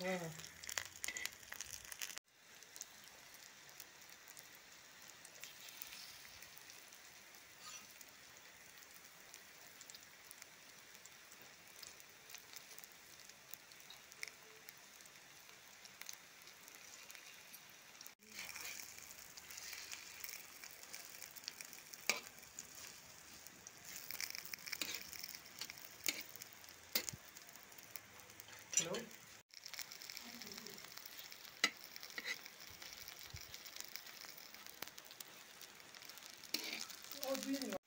嗯。Hello? Oh,